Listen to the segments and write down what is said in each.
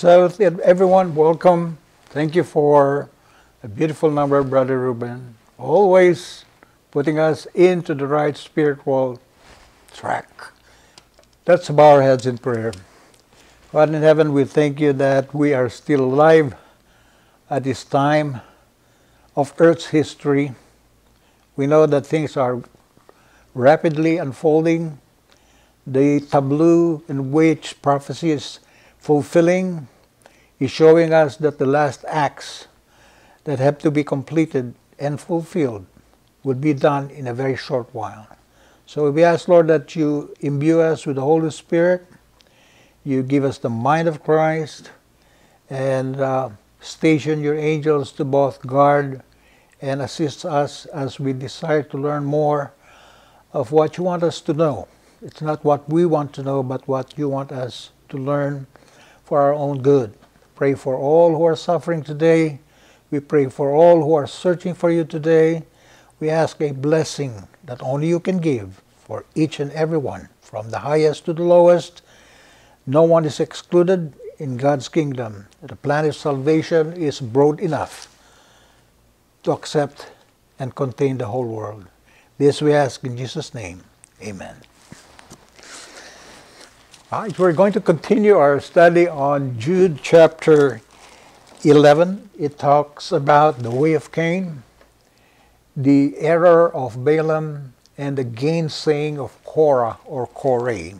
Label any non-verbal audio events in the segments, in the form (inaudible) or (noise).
Sabbath, everyone. Welcome. Thank you for a beautiful number, Brother Ruben. Always putting us into the right spiritual track. Let's bow our heads in prayer. God in heaven, we thank you that we are still alive at this time of Earth's history. We know that things are rapidly unfolding. The tableau in which prophecy is fulfilling is showing us that the last acts that have to be completed and fulfilled would be done in a very short while. So we ask, Lord, that you imbue us with the Holy Spirit, you give us the mind of Christ, and uh, station your angels to both guard and assist us as we desire to learn more of what you want us to know. It's not what we want to know, but what you want us to learn for our own good. Pray for all who are suffering today. We pray for all who are searching for you today. We ask a blessing that only you can give for each and every one, from the highest to the lowest. No one is excluded in God's kingdom. The plan of salvation is broad enough to accept and contain the whole world. This we ask in Jesus' name. Amen. We're going to continue our study on Jude chapter 11. It talks about the way of Cain, the error of Balaam, and the gainsaying of Korah or Korah.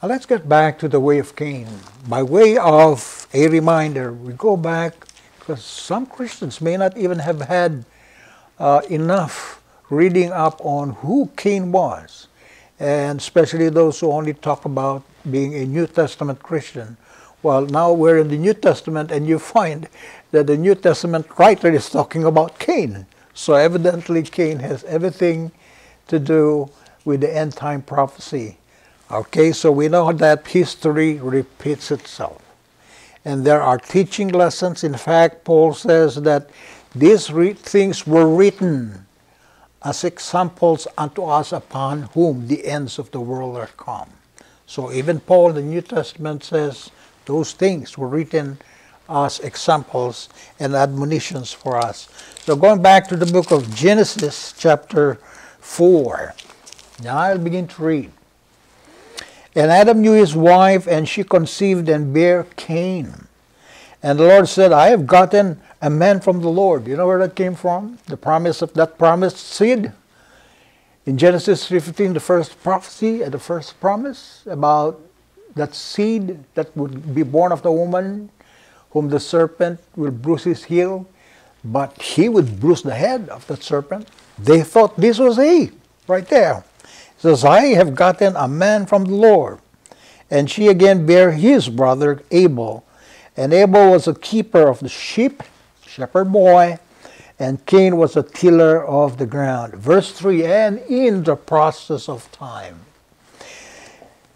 Now let's get back to the way of Cain. By way of a reminder, we go back because some Christians may not even have had uh, enough reading up on who Cain was, and especially those who only talk about being a New Testament Christian. Well, now we're in the New Testament, and you find that the New Testament writer is talking about Cain. So evidently, Cain has everything to do with the end time prophecy. Okay, so we know that history repeats itself. And there are teaching lessons. In fact, Paul says that these things were written as examples unto us upon whom the ends of the world are come. So even Paul in the New Testament says those things were written as examples and admonitions for us. So going back to the book of Genesis, chapter 4. Now I'll begin to read. And Adam knew his wife, and she conceived and bare Cain. And the Lord said, I have gotten a man from the Lord. You know where that came from? The promise of that promised seed. In Genesis 3.15, the first prophecy and the first promise about that seed that would be born of the woman, whom the serpent will bruise his heel, but he would bruise the head of that serpent. They thought this was he, right there. He says, I have gotten a man from the Lord. And she again bare his brother Abel. And Abel was a keeper of the sheep, shepherd boy, and Cain was a tiller of the ground. Verse 3 And in the process of time,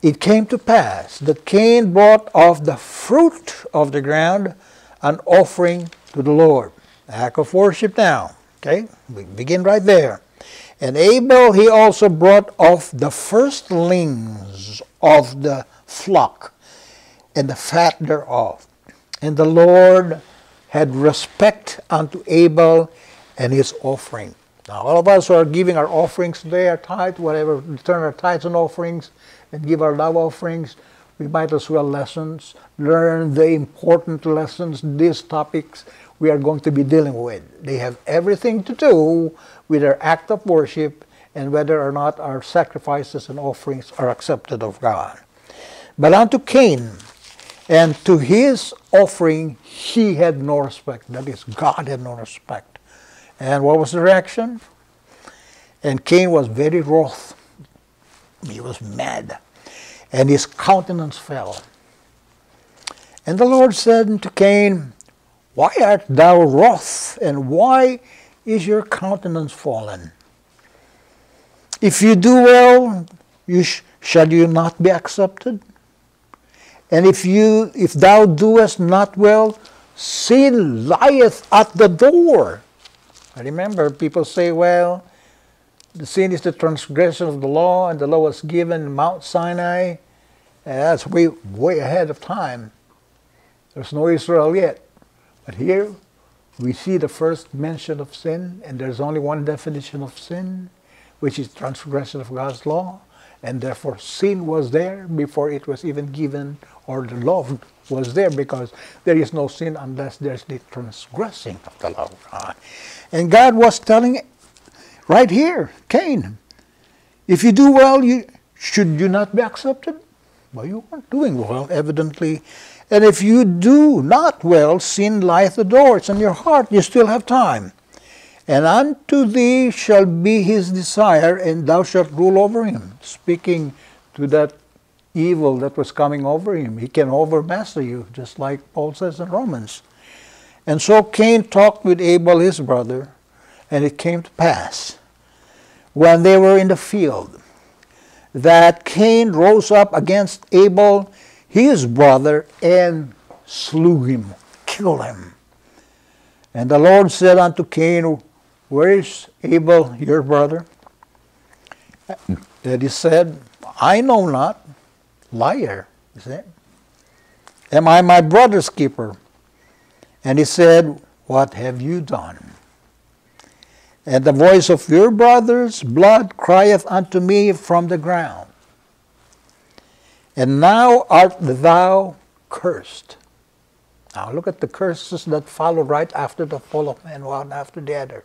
it came to pass that Cain brought of the fruit of the ground an offering to the Lord. Act of worship now. Okay, we begin right there. And Abel he also brought of the firstlings of the flock and the fat thereof. And the Lord had respect unto Abel and his offering. Now, all of us who are giving our offerings today, our tithe, whatever, return our tithes and offerings, and give our love offerings, we might as well lessons, learn the important lessons, these topics we are going to be dealing with. They have everything to do with our act of worship and whether or not our sacrifices and offerings are accepted of God. But unto Cain, and to his offering he had no respect. That is, God had no respect. And what was the reaction? And Cain was very wroth. He was mad. And his countenance fell. And the Lord said unto Cain, Why art thou wroth, and why is your countenance fallen? If you do well, you sh- shall you not be accepted? And if you if thou doest not well, sin lieth at the door. I remember people say, well, the sin is the transgression of the law, and the law was given in Mount Sinai. And that's way way ahead of time. There's no Israel yet. But here we see the first mention of sin, and there's only one definition of sin, which is transgression of God's law. And therefore sin was there before it was even given or the law was there because there is no sin unless there's the transgressing of the law. And God was telling right here, Cain, if you do well, you should you not be accepted? Well, you aren't doing well, evidently. And if you do not well, sin lieth the door. It's in your heart. You still have time. And unto thee shall be his desire, and thou shalt rule over him. Speaking to that evil that was coming over him. He can overmaster you, just like Paul says in Romans. And so Cain talked with Abel, his brother, and it came to pass when they were in the field that Cain rose up against Abel, his brother, and slew him, killed him. And the Lord said unto Cain, Where is Abel, your brother? And he said, I know not, liar, he said. Am I my brother's keeper? And he said, What have you done? And the voice of your brother's blood crieth unto me from the ground. And now art thou cursed. Now look at the curses that followed right after the fall of man, one after the other.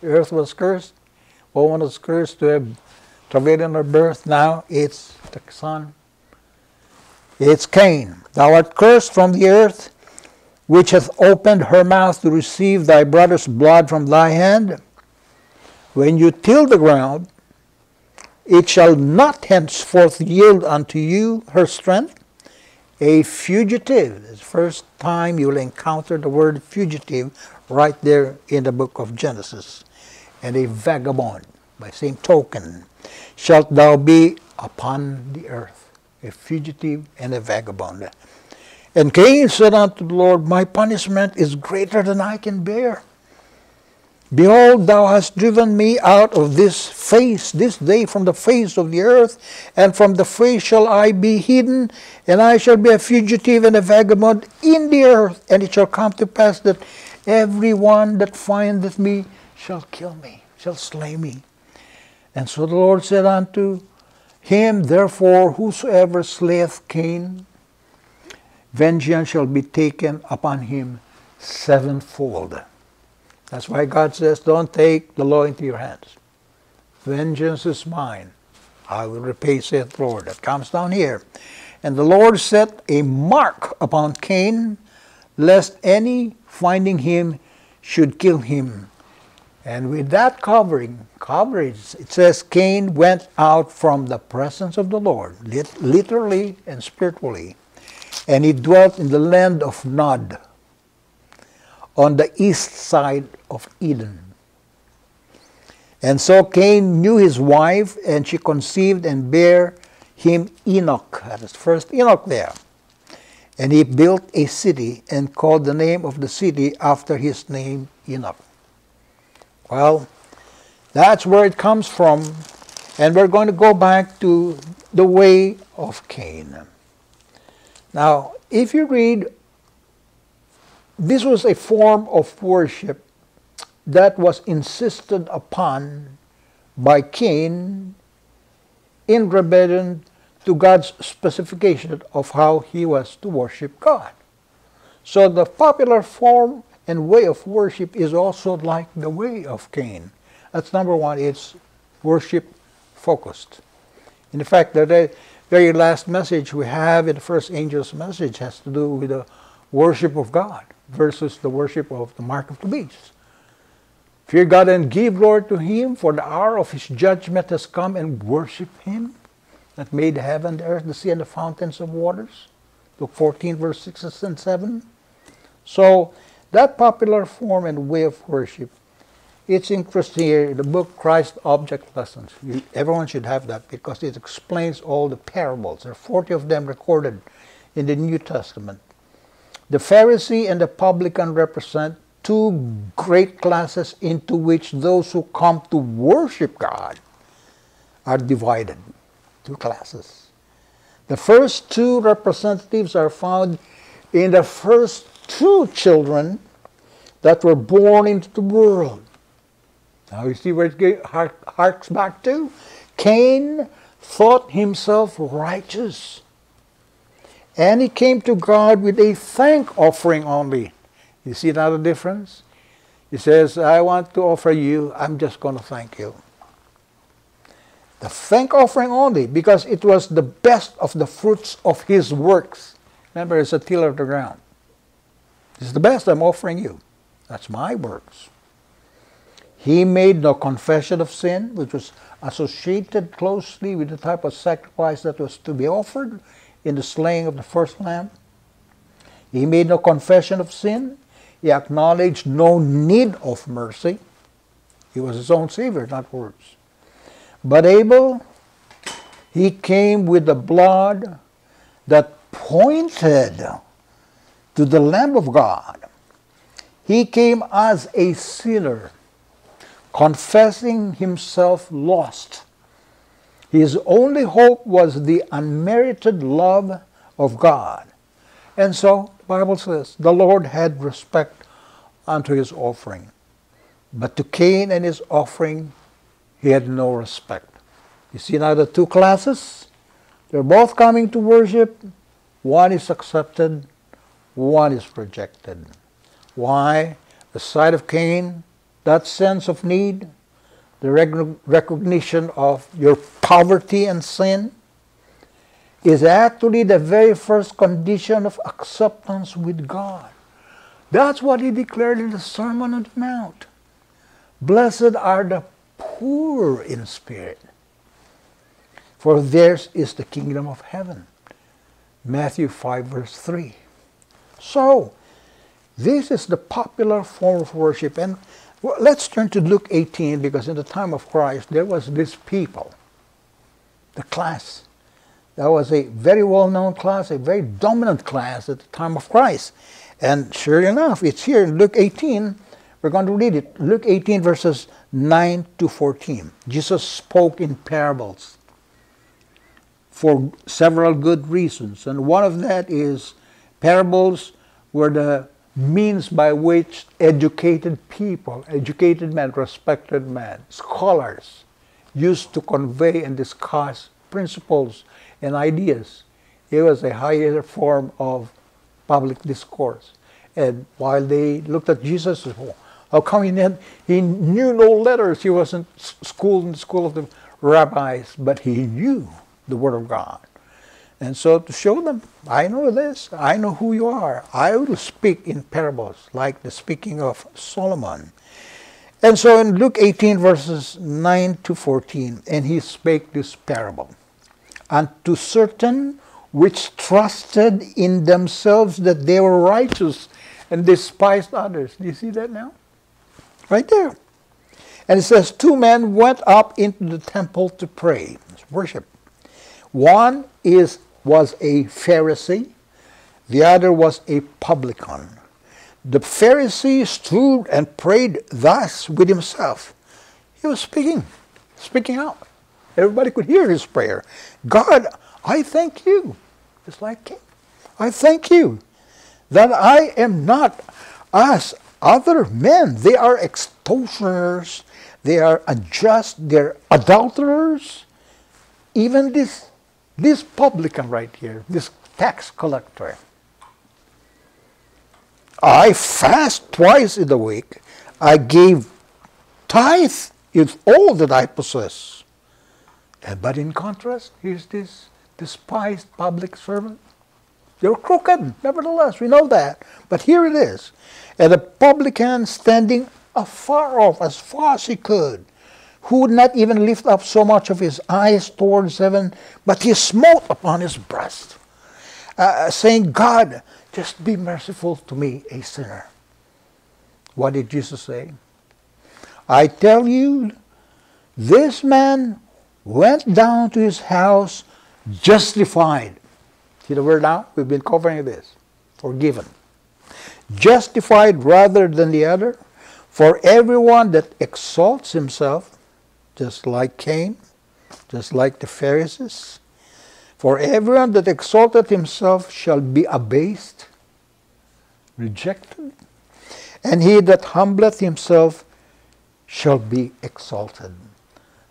The earth was cursed, woman was cursed to have travailed in her birth. Now it's the son. It's Cain. Thou art cursed from the earth, which hath opened her mouth to receive thy brother's blood from thy hand. When you till the ground, it shall not henceforth yield unto you her strength. A fugitive. It's the first time you will encounter the word fugitive right there in the book of Genesis. And a vagabond, by same token, shalt thou be upon the earth, a fugitive and a vagabond. And Cain said unto the Lord, My punishment is greater than I can bear. Behold, thou hast driven me out of this face, this day from the face of the earth, and from the face shall I be hidden, and I shall be a fugitive and a vagabond in the earth. And it shall come to pass that every one that findeth me shall kill me, shall slay me. And so the Lord said unto him, Therefore, whosoever slayeth Cain, vengeance shall be taken upon him sevenfold. That's why God says, Don't take the law into your hands. Vengeance is mine. I will repay, saith the Lord. That comes down here. And the Lord set a mark upon Cain, lest any finding him should kill him. And with that covering, coverage, it says Cain went out from the presence of the Lord, lit- literally and spiritually, and he dwelt in the land of Nod on the east side of Eden. And so Cain knew his wife, and she conceived and bare him Enoch. That is first Enoch there. And he built a city and called the name of the city after his name Enoch. Well, that's where it comes from. And we're going to go back to the way of Cain. Now, if you read this was a form of worship that was insisted upon by Cain in rebellion to God's specification of how he was to worship God. So the popular form and way of worship is also like the way of Cain. That's number one, it's worship focused. In fact, the very last message we have in the first angel's message has to do with the worship of God versus the worship of the mark of the beast. Fear God and give glory to Him, for the hour of His judgment has come, and worship Him that made the heaven, the earth, the sea, and the fountains of waters. Luke 14, verse 6 and 7. So, that popular form and way of worship, it's interesting here, the book Christ Object Lessons. You, everyone should have that because it explains all the parables. There are 40 of them recorded in the New Testament. The Pharisee and the publican represent two great classes into which those who come to worship God are divided. Two classes. The first two representatives are found in the first two children that were born into the world. Now you see where it harks back to? Cain thought himself righteous. And he came to God with a thank offering only. You see now the difference? He says, I want to offer you, I'm just going to thank you. The thank offering only, because it was the best of the fruits of his works. Remember, it's a tiller of the ground. This is the best I'm offering you. That's my works. He made no confession of sin, which was associated closely with the type of sacrifice that was to be offered in the slaying of the first lamb. He made no confession of sin. He acknowledged no need of mercy. He was his own Savior, not words. But Abel, he came with the blood that pointed to the Lamb of God. He came as a sinner, confessing himself lost His only hope was the unmerited love of God. And so, Bible says, the Lord had respect unto his offering. But to Cain and his offering, he had no respect. You see now the two classes? They're both coming to worship. One is accepted, one is rejected. Why? The sight of Cain, that sense of need, the recognition of your poverty and sin, is actually the very first condition of acceptance with God. That's what he declared in the Sermon on the Mount. Blessed are the poor in spirit, for theirs is the kingdom of heaven. Matthew 5, verse 3. So, this is the popular form of worship. And let's turn to Luke 18 because in the time of Christ there was this people, the class. That was a very well known class, a very dominant class at the time of Christ. And sure enough, it's here in Luke 18. We're going to read it. Luke 18, verses 9 to 14. Jesus spoke in parables for several good reasons. And one of that is parables were the means by which educated people, educated men, respected men, scholars, used to convey and discuss principles and ideas. It was a higher form of public discourse. And while they looked at Jesus, oh, how come he, had, he knew no letters? He wasn't schooled in the school of the rabbis, but he knew the Word of God. And so to show them, I know this, I know who you are. I will speak in parables, like the speaking of Solomon. And so in Luke 18, verses 9 to 14, and he spake this parable. And to certain which trusted in themselves that they were righteous and despised others. Do you see that now? Right there. And it says, Two men went up into the temple to pray, worship. One is was a Pharisee, the other was a publican. The Pharisee stood and prayed thus with himself. He was speaking, speaking out. Everybody could hear his prayer. God, I thank you. Just like. I thank you that I am not as other men. They are extortioners, they are unjust, they're adulterers. Even this this publican right here, this tax collector, I fast twice in the week. I gave tithe is all that I possess. But in contrast, here's this despised public servant. They're crooked, nevertheless, we know that. But here it is. And the publican standing afar off, as far as he could, who would not even lift up so much of his eyes towards heaven, but he smote upon his breast, uh, saying, God, just be merciful to me, a sinner. What did Jesus say? I tell you, this man went down to his house justified. See the word now? We've been covering this. Forgiven. Justified rather than the other. For everyone that exalts himself just like Cain, just like the Pharisees. For everyone that exalteth himself shall be abased, rejected, and he that humbleth himself shall be exalted.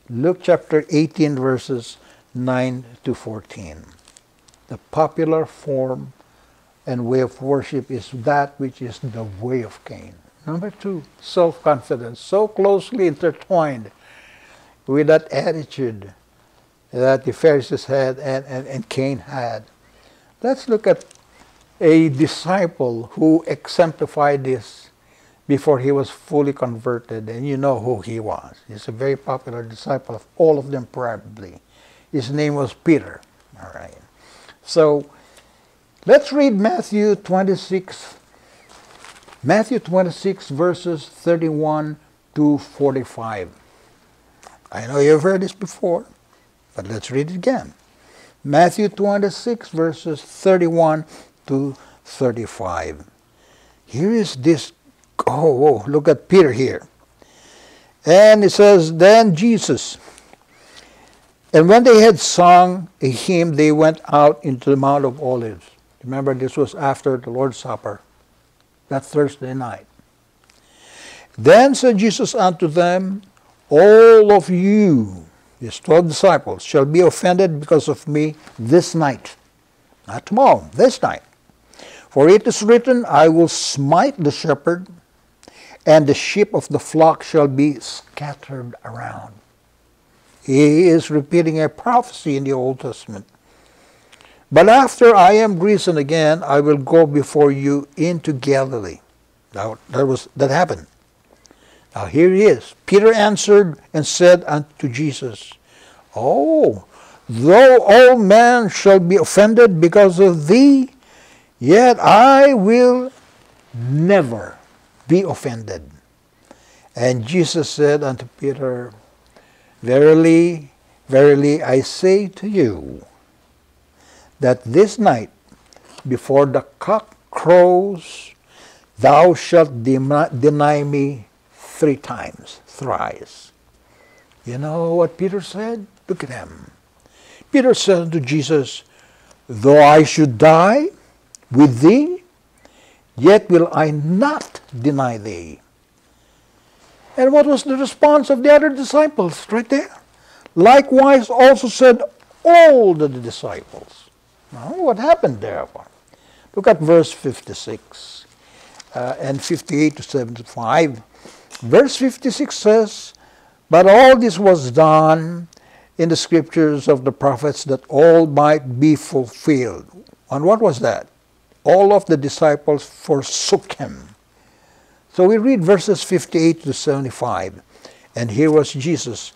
Luke chapter 18, verses 9 to 14. The popular form and way of worship is that which is the way of Cain. Number two, self confidence, so closely intertwined with that attitude that the Pharisees had and, and, and Cain had. Let's look at a disciple who exemplified this before he was fully converted, and you know who he was. He's a very popular disciple of all of them, probably. His name was Peter. All right. So let's read Matthew 26, Matthew 26, verses 31 to 45. I know you've heard this before, but let's read it again. Matthew 26, verses 31 to 35. Here is this. Oh, look at Peter here. And it says, Then Jesus, And when they had sung a hymn, they went out into the Mount of Olives. Remember, this was after the Lord's Supper, that Thursday night. Then said Jesus unto them, All of you, his twelve disciples, shall be offended because of me this night. Not tomorrow, this night. For it is written, I will smite the shepherd, and the sheep of the flock shall be scattered around. He is repeating a prophecy in the Old Testament. But after I am risen again, I will go before you into Galilee. Now that was that happened. Now here he is. Peter answered and said unto Jesus, Oh, though all men shall be offended because of thee, yet I will never be offended. And Jesus said unto Peter, Verily, verily, I say to you, that this night, before the cock crows, thou shalt deny me three times, thrice. You know what Peter said? Look at him. Peter said to Jesus, Though I should die with thee, yet will I not deny thee. And what was the response of the other disciples right there? Likewise also said all the disciples. Now, what happened there? Look at verse 56 uh, and 58 to 75. Verse 56 says, But all this was done in the scriptures of the prophets that all might be fulfilled. And what was that? All of the disciples forsook him so we read verses 58 to 75. And here was Jesus.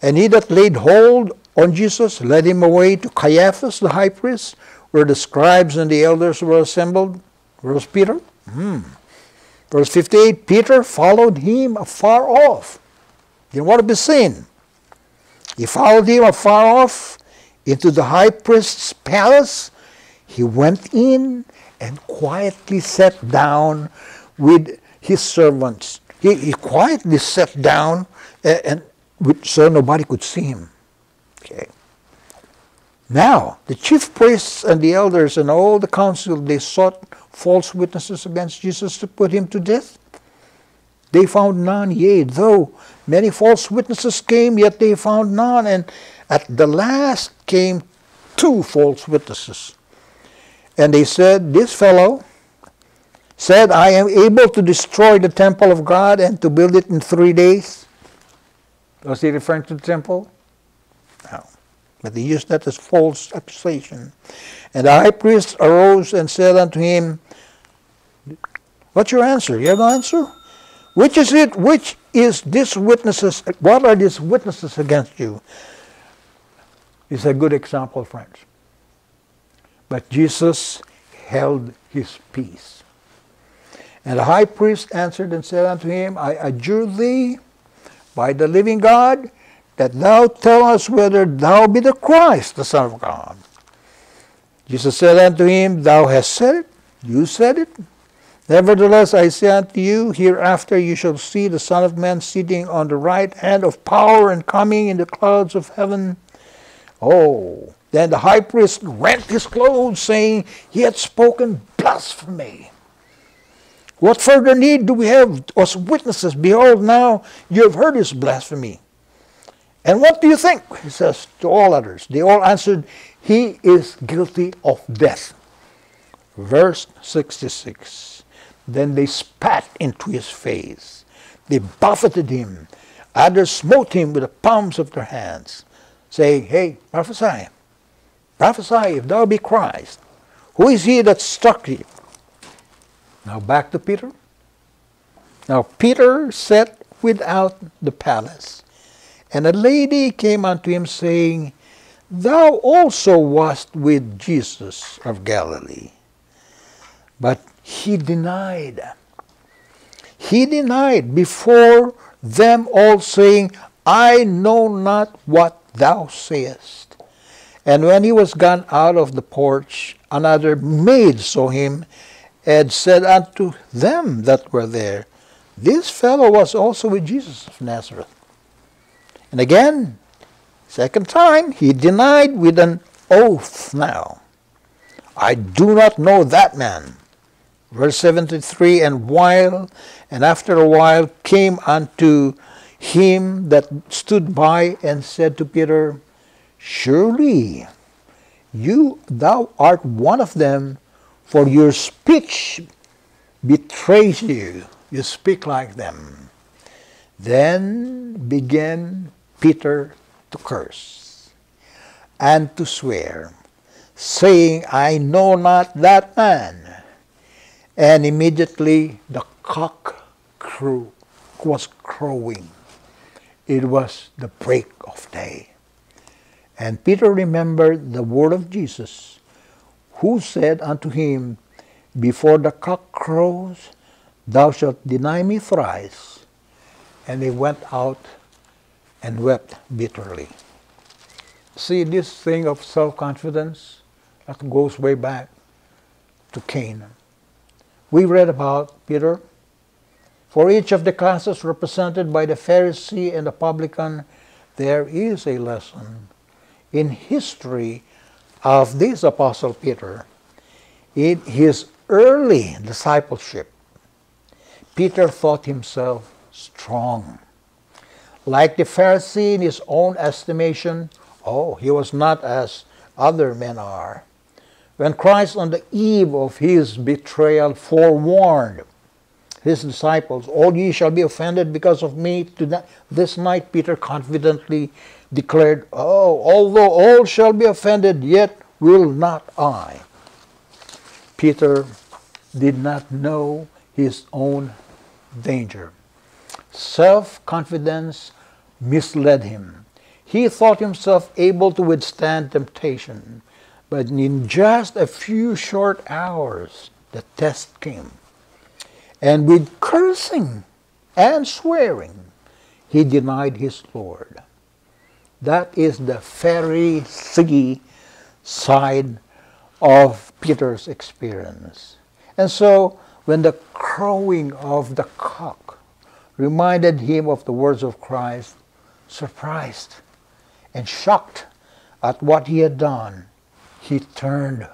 And he that laid hold on Jesus led him away to Caiaphas the high priest, where the scribes and the elders were assembled. Was Peter? Hmm. Verse 58 Peter followed him afar off. Didn't want to be seen. He followed him afar off into the high priest's palace. He went in and quietly sat down with his servants. He, he quietly sat down and, and so nobody could see him. Okay. Now, the chief priests and the elders and all the council, they sought false witnesses against Jesus to put him to death. They found none, yea, though many false witnesses came, yet they found none. And at the last came two false witnesses. And they said, This fellow said, I am able to destroy the temple of God and to build it in three days. Was he referring to the temple? No. But he used that as false accusation. And the high priest arose and said unto him, What's your answer? You have no answer? Which is it? Which is this witnesses? What are these witnesses against you? It's a good example, friends. But Jesus held his peace. And the high priest answered and said unto him, I adjure thee by the living God that thou tell us whether thou be the Christ, the Son of God. Jesus said unto him, Thou hast said it, you said it. Nevertheless, I say unto you, hereafter you shall see the Son of Man sitting on the right hand of power and coming in the clouds of heaven. Oh, then the high priest rent his clothes, saying, He had spoken blasphemy. What further need do we have as witnesses? Behold, now you have heard his blasphemy. And what do you think? He says to all others. They all answered, He is guilty of death. Verse 66. Then they spat into his face. They buffeted him. Others smote him with the palms of their hands, saying, Hey, prophesy. Prophesy if thou be Christ. Who is he that struck thee? Now back to Peter. Now Peter sat without the palace, and a lady came unto him, saying, Thou also wast with Jesus of Galilee. But he denied. He denied before them all, saying, I know not what thou sayest. And when he was gone out of the porch, another maid saw him and said unto them that were there, This fellow was also with Jesus of Nazareth. And again Second time, he denied with an oath now. I do not know that man. Verse 73 And while, and after a while, came unto him that stood by and said to Peter, Surely you, thou art one of them, for your speech betrays you. You speak like them. Then began Peter to curse and to swear, saying, I know not that man. And immediately the cock crew was crowing. It was the break of day. And Peter remembered the word of Jesus, who said unto him, Before the cock crows, thou shalt deny me thrice. And he went out and wept bitterly. See, this thing of self confidence that goes way back to Cain. We read about Peter. For each of the classes represented by the Pharisee and the publican, there is a lesson in history of this Apostle Peter. In his early discipleship, Peter thought himself strong. Like the Pharisee in his own estimation, oh, he was not as other men are. When Christ, on the eve of his betrayal, forewarned his disciples, All ye shall be offended because of me. This night, Peter confidently declared, Oh, although all shall be offended, yet will not I. Peter did not know his own danger. Self confidence misled him. He thought himself able to withstand temptation, but in just a few short hours, the test came. And with cursing and swearing, he denied his Lord. That is the Pharisee side of Peter's experience. And so, when the crowing of the cock reminded him of the words of Christ, surprised and shocked at what he had done, he turned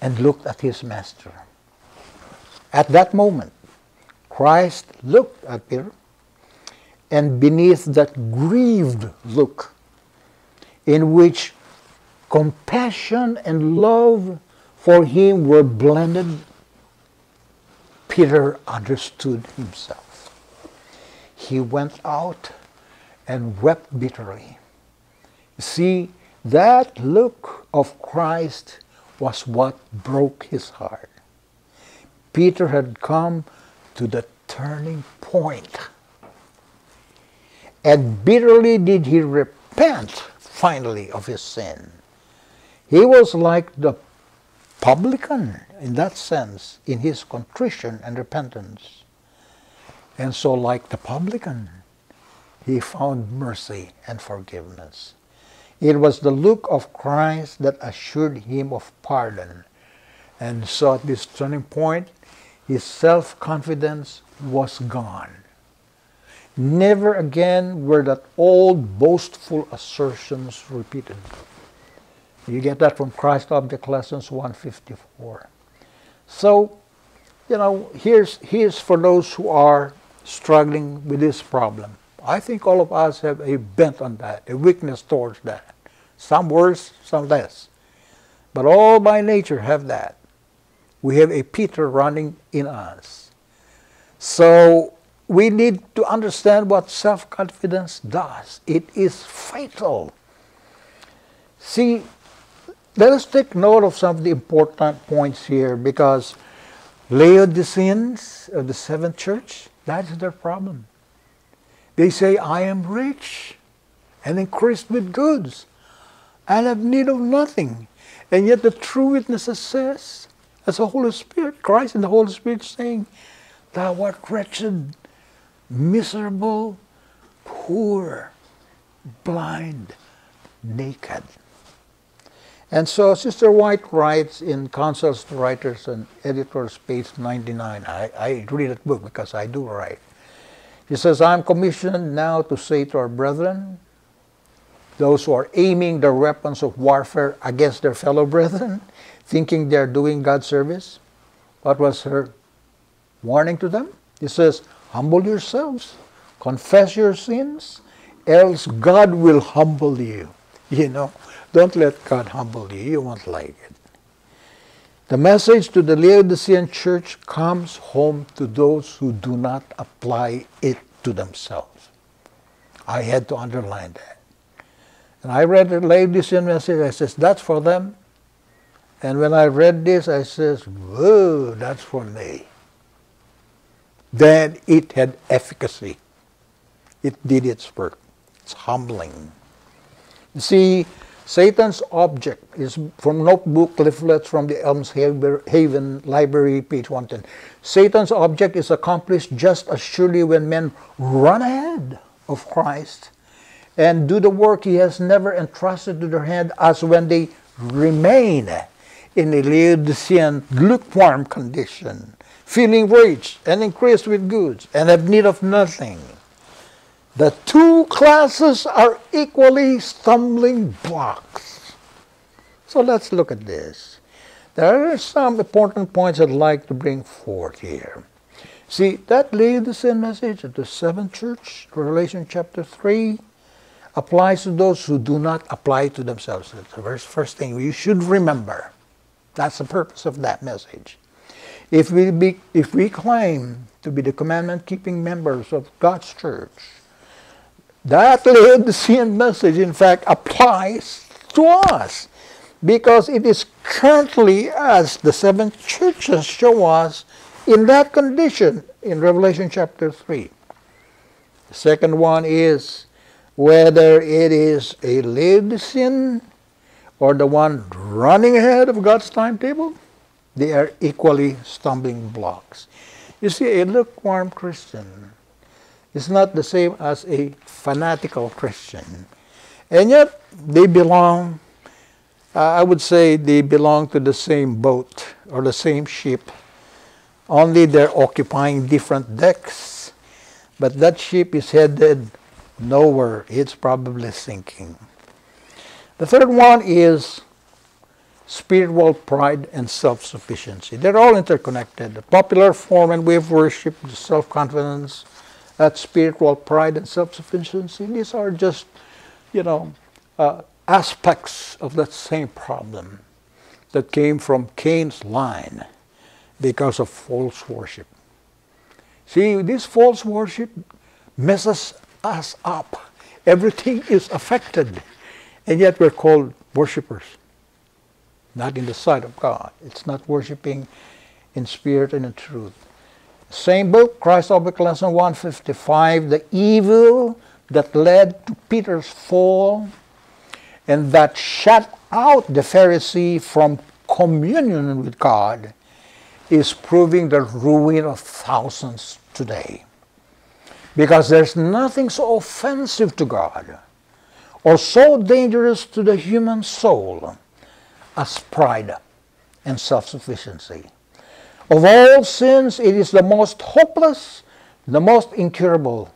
and looked at his master. At that moment, Christ looked at Peter, and beneath that grieved look, in which compassion and love for him were blended, Peter understood himself. He went out and wept bitterly. See, that look of Christ was what broke his heart. Peter had come to the turning point. And bitterly did he repent finally of his sin. He was like the publican in that sense, in his contrition and repentance. And so, like the publican, he found mercy and forgiveness. It was the look of Christ that assured him of pardon. And so, at this turning point, his self confidence was gone. Never again were that old boastful assertions repeated. You get that from Christ Object Lessons 154. So, you know, here's, here's for those who are struggling with this problem. I think all of us have a bent on that, a weakness towards that. Some worse, some less. But all by nature have that. We have a Peter running in us. So we need to understand what self confidence does. It is fatal. See, let us take note of some of the important points here because Laodiceans of the seventh church, that is their problem. They say, I am rich and increased with goods and have need of nothing. And yet the true witness says, as the Holy Spirit, Christ and the Holy Spirit saying, Thou art wretched, miserable, poor, blind, naked. And so Sister White writes in Counsels to Writers and Editors, page 99. I, I read that book because I do write. He says, I am commissioned now to say to our brethren, those who are aiming their weapons of warfare against their fellow brethren, thinking they're doing God's service. What was her warning to them? He says, Humble yourselves, confess your sins, else God will humble you. (laughs) You know, don't let God humble you. You won't like it. The message to the Laodicean church comes home to those who do not apply it to themselves. I had to underline that. And I read the Laodicean message, I says, that's for them. And when I read this, I says, whoa, that's for me. Then it had efficacy. It did its work. It's humbling. You see, Satan's object is from notebook leaflets from the Elmshaven Library, page 110. Satan's object is accomplished just as surely when men run ahead of Christ and do the work he has never entrusted to their hand as when they remain in a Laodicean lukewarm condition, feeling rich and increased with goods and have need of nothing. The two classes are equally stumbling blocks. So let's look at this. There are some important points I'd like to bring forth here. See, that Laodicean message at the seventh church, Revelation chapter 3, applies to those who do not apply to themselves. That's the first, first thing we should remember. That's the purpose of that message. If we, be, if we claim to be the commandment keeping members of God's church, that Laodicean message, in fact, applies to us because it is currently, as the seven churches show us, in that condition in Revelation chapter 3. The second one is whether it is a Laodicean or the one running ahead of God's timetable, they are equally stumbling blocks. You see, a lukewarm Christian is not the same as a fanatical Christian. And yet, they belong, uh, I would say, they belong to the same boat or the same ship, only they're occupying different decks. But that ship is headed nowhere. It's probably sinking. The third one is spiritual pride and self-sufficiency. They're all interconnected. The popular form and way of worship, the self-confidence, that spiritual pride and self-sufficiency, these are just, you know, uh, aspects of that same problem that came from Cain's line because of false worship. See, this false worship messes us up. Everything is affected. And yet we're called worshippers. Not in the sight of God. It's not worshiping in spirit and in truth. Same book, Christ Object Lesson 155, the evil that led to Peter's fall and that shut out the Pharisee from communion with God is proving the ruin of thousands today. Because there's nothing so offensive to God or so dangerous to the human soul as pride and self sufficiency. Of all sins, it is the most hopeless, the most incurable,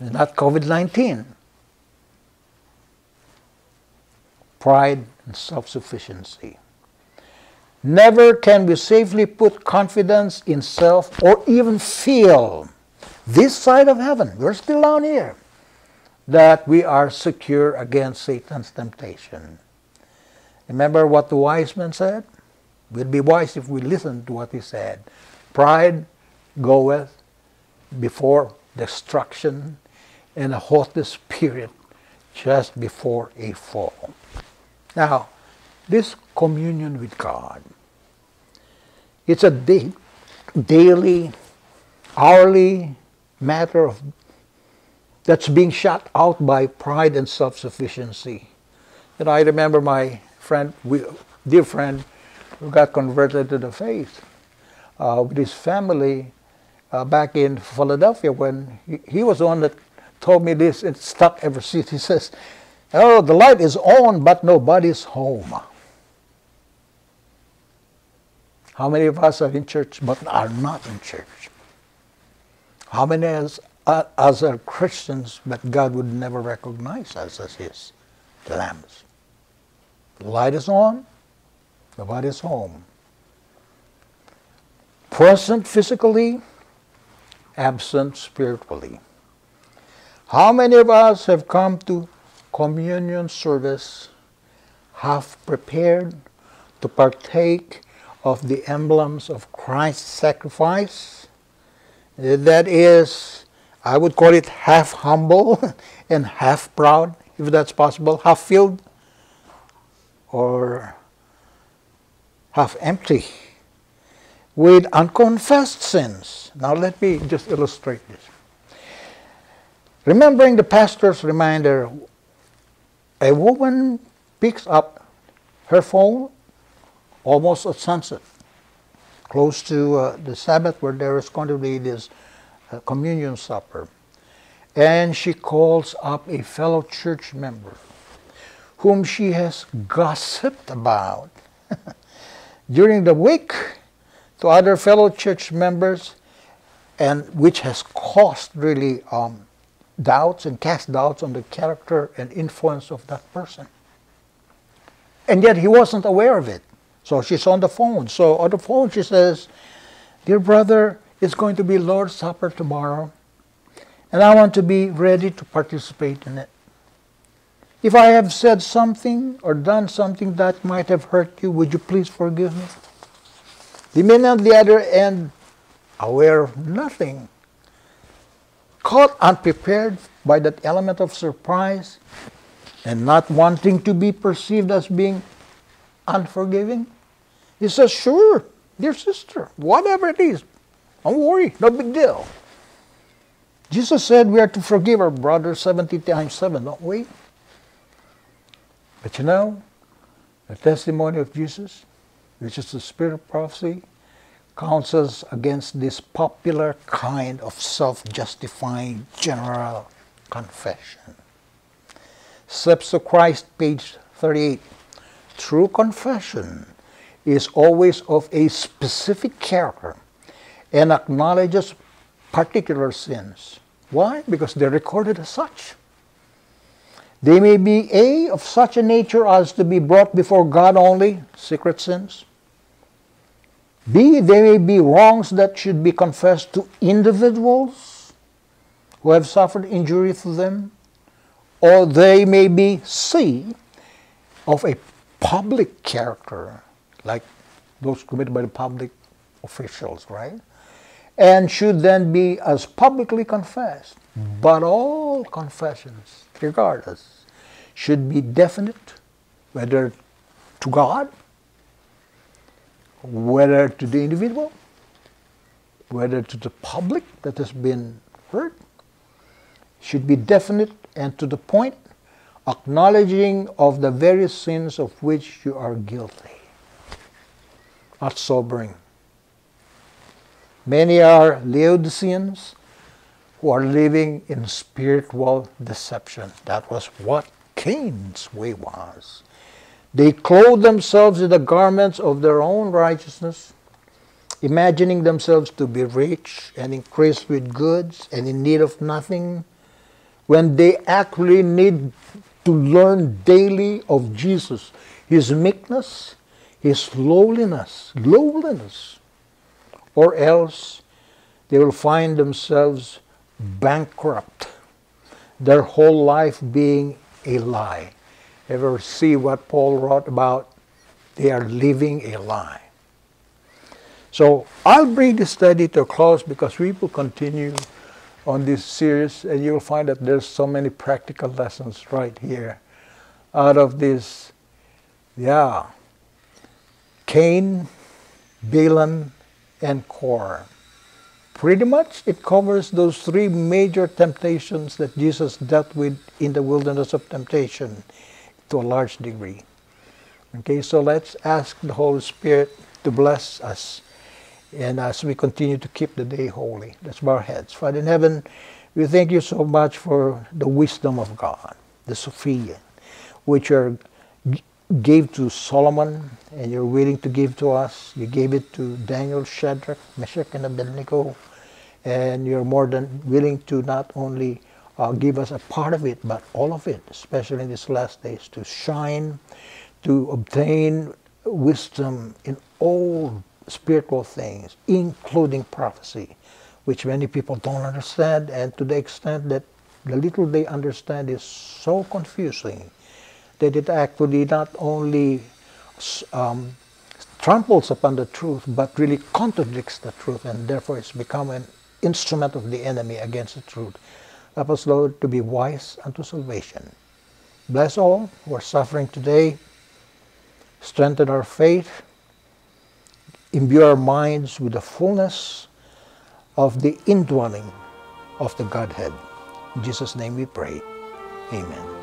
not COVID 19. Pride and self sufficiency. Never can we safely put confidence in self or even feel this side of heaven, we're still down here, that we are secure against Satan's temptation. Remember what the wise man said? We'd be wise if we listen to what he said. Pride goeth before destruction, and a haughty spirit just before a fall. Now, this communion with God, it's a da- daily, hourly, matter of that's being shut out by pride and self-sufficiency. And I remember my friend, dear friend, who got converted to the faith uh, with his family uh, back in Philadelphia when he, he, was the one that told me this and stuck ever since. He says, oh, the light is on, but nobody's home. How many of us are in church but are not in church? How many as, uh, as are Christians, but God would never recognize us as His? lambs? The light is on, the body is home. Present physically, absent spiritually. How many of us have come to communion service half prepared to partake of the emblems of Christ's sacrifice? That is, I would call it half humble (laughs) and half proud, if that's possible, half filled or half empty with unconfessed sins. Now, let me just illustrate this. Remembering the pastor's reminder, a woman picks up her phone almost at sunset, close to uh, the Sabbath, where there is going to be this uh, communion supper. And she calls up a fellow church member whom she has gossiped about (laughs) during the week to other fellow church members, and which has caused really um, doubts and cast doubts on the character and influence of that person. And yet he wasn't aware of it. So she's on the phone. So on the phone she says, Dear brother, it's going to be Lord's Supper tomorrow, and I want to be ready to participate in it. If I have said something or done something that might have hurt you, would you please forgive me? The men on the other end, aware of nothing, caught unprepared by that element of surprise and not wanting to be perceived as being unforgiving, he says, Sure, dear sister, whatever it is, don't worry, no big deal. Jesus said we are to forgive our brothers 70 times 7, don't we? But you know, the testimony of Jesus, which is the spirit of prophecy, counsels against this popular kind of self-justifying general confession. Steps of Christ, page 38. True confession is always of a specific character and acknowledges particular sins. Why? Because they're recorded as such. They may be A, of such a nature as to be brought before God only, secret sins. B, they may be wrongs that should be confessed to individuals who have suffered injury to them. Or they may be C, of a public character, like those committed by the public officials, right? And should then be as publicly confessed. But all confessions, regardless, should be definite, whether to God, whether to the individual, whether to the public that has been hurt, should be definite and to the point, acknowledging of the various sins of which you are guilty. Not sobering. Many are Laodiceans who are living in spiritual deception. That was what Cain's way was. They clothe themselves in the garments of their own righteousness, imagining themselves to be rich and increased with goods and in need of nothing, when they actually need to learn daily of Jesus, his meekness, his lowliness, lowliness, or else they will find themselves bankrupt, their whole life being a lie. Ever see what Paul wrote about? They are living a lie. So I'll bring this study to a close because we will continue on this series and you'll find that there's so many practical lessons right here out of this, yeah, Cain, Balaam, and Korah. Pretty much it covers those three major temptations that Jesus dealt with in the wilderness of temptation to a large degree. Okay, so let's ask the Holy Spirit to bless us and as we continue to keep the day holy. Let's bow our heads. Father in heaven, we thank you so much for the wisdom of God, the Sophia, which you gave to Solomon and you're willing to give to us. You gave it to Daniel, Shadrach, Meshach, and Abednego. And you're more than willing to not only uh, give us a part of it, but all of it, especially in these last days, to shine, to obtain wisdom in all spiritual things, including prophecy, which many people don't understand, and to the extent that the little they understand is so confusing that it actually not only um, tramples upon the truth, but really contradicts the truth, and therefore it's become an instrument of the enemy against the truth. Help us, Lord, to be wise unto salvation. Bless all who are suffering today. Strengthen our faith. Imbue our minds with the fullness of the indwelling of the Godhead. In Jesus' name we pray. Amen.